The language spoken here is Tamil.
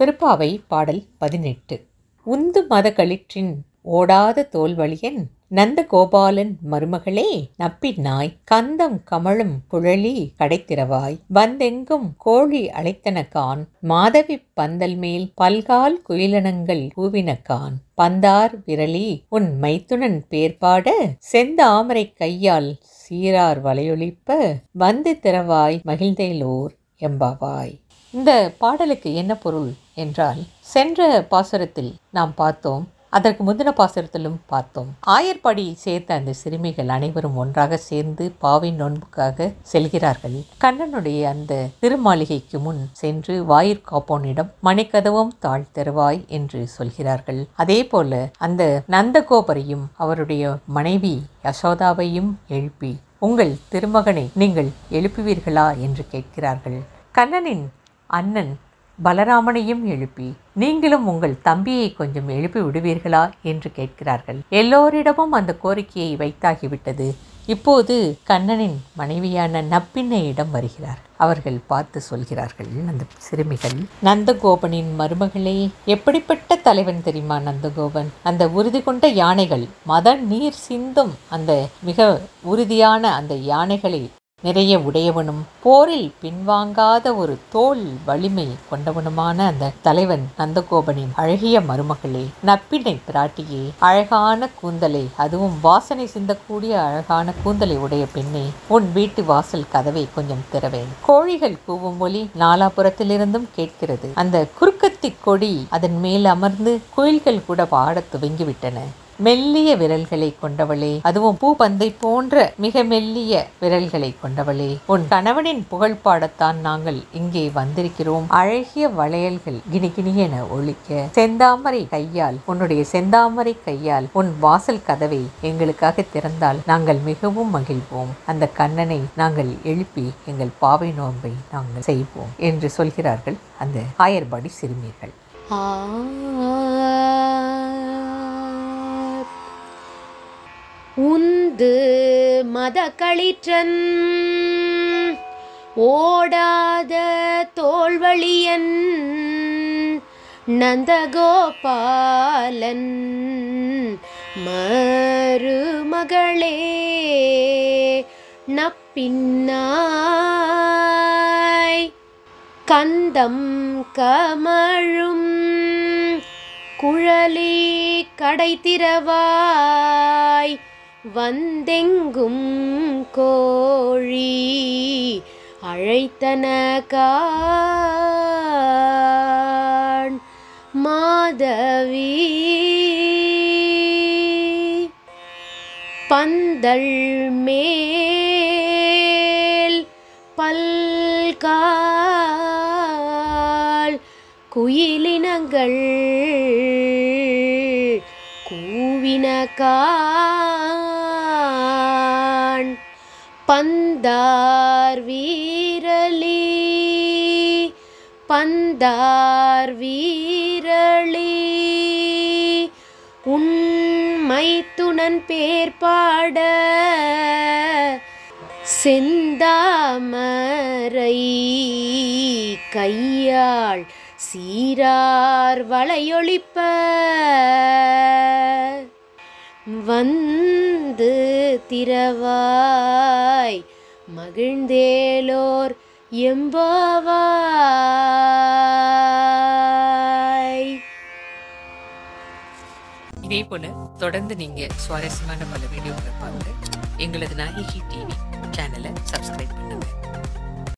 திருப்பாவை பாடல் பதினெட்டு. உந்து மத களிற்றின் ஓடாத தோல்வழியன் நந்தகோபாலன் மருமகளே நப்பினாய் கந்தம் கமழும் குழலி கடைத்திரவாய். வந்தெங்கும் கோழி அழைத்தனகான் மாதவி பந்தல் மேல் பல்கால் குயிலனங்கள் கூவினகான் பந்தார் விரலி உன் மைத்துனன் பேர்பாட செந்தாமரை கையால் சீரார் வலையொலிப்ப வந்து திறவாய் மகிழ்ந்தேலோர் எம்பாவாய். இந்த பாடலுக்கு என்ன பொருள் என்றால் சென்ற பாசுரத்தில் நாம் பார்த்தோம் அதற்கு முந்தின பாசுரத்திலும் பார்த்தோம். ஆயர்பாடி சேர்த்த அந்த சிறுமிகள் அனைவரும் ஒன்றாக சேர்ந்து பாவின் நோன்புக்காக செல்கிறார்கள். கண்ணனுடைய அந்த திருமாளிகைக்கு முன் சென்று வாயிற் காப்போனிடம் மணிக்கதவும் தாழ் தருவாய் என்று சொல்கிறார்கள். அதே போல அந்த நந்தகோபரையும் அவருடைய மனைவி யசோதாவையும் எழுப்பி உங்கள் திருமகனை நீங்கள் எழுப்புவீர்களா? என்று கேட்கிறார்கள். கண்ணனின் அண்ணன் பலராமனையும் எழுப்பி நீங்களும் உங்கள் தம்பியை கொஞ்சம் எழுப்பி விடுவீர்களா? என்று கேட்கிறார்கள். எல்லோரிடமும் அந்த கோரிக்கையை வைத்தாகிவிட்டது. இப்போது கண்ணனின் மனைவியான நப்பின்னையிடம் வருகிறார். அவர்கள் பார்த்து சொல்கிறார்கள் அந்த சிறுமிகள் நந்தகோபனின் மருமகளே எப்படிப்பட்ட தலைவன் தெரியுமா நந்தகோபன்? அந்த உறுதி கொண்ட யானைகள் மத நீர் சிந்தும் அந்த மிக உறுதியான அந்த யானைகளை நிறைய உடையவனும் போரில் பின்வாங்காத ஒரு தோல் வலிமை கொண்டவனுமான அந்த தலைவன் நந்தகோபனின் அழகிய மருமகளே. நப்பினை பிராட்டியே அழகான கூந்தலை அதுவும் வாசனை சிந்தக்கூடிய அழகான கூந்தலை உடைய பெண்ணே உன் வீட்டு வாசல் கதவை கொஞ்சம் திறவேன். கோழிகள் கூவும் ஒலி நாலாபுரத்திலிருந்தும் கேட்கிறது. அந்த குறுக்கத்தி கொடி அதன் மேல் அமர்ந்து குயில்கள் கூட பாடத் துவங்கிவிட்டன. மெல்லிய விரல்களை கொண்டவளே அதுவும் பூபந்தை போன்ற மிக மெல்லிய விரல்களை கொண்டவளே. உன் கணவனின் புகழ் பாடத்தான் நாங்கள் இங்கே வந்திருக்கிறோம். அழகிய வளையல்கள் கிணிகிணி என ஒழிக்க செந்தாமரை கையால் உன்னுடைய செந்தாமரை கையால் உன் வாசல் கதவை எங்களுக்காக திறந்தால் நாங்கள் மிகவும் மகிழ்வோம். அந்த கண்ணனை நாங்கள் எழுப்பி எங்கள் பாவை நோன்பை நாங்கள் செய்வோம் என்று சொல்கிறார்கள் அந்த ஆயர்பாடி சிறுமிகள் உந்து மத களிற்றன் ஓடாத தோல்வழியன் நந்தகோபாலன் மருமகளே நப்பின்னாய். கந்தம் கமழும் குழலி கடைத்திரவாய் வந்தெங்கும் கோழி அழைத்தன மாதவி. பந்தல் மேல் பல்கால் குயிலினங்கள் கூவினகா பந்தார் வீரலி பந்தார் வீரளி. உண்மை துணன் பேர் பாட செந்தாமரை கையாள் சீரார் வளையொழிப்ப. வந்து திரவாய் மகிழ்ந்தேலோர் எம்பாவாய். இதே போல தொடர்ந்து நீங்க சுவாரஸ்யமான பல வீடியோக்களை பாருங்க எங்களது நாயகி டிவி சேனலை சப்ஸ்கிரைப் பண்ணுங்க.